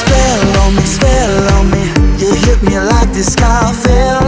spell on me, spell on me. You hit me like the sky fell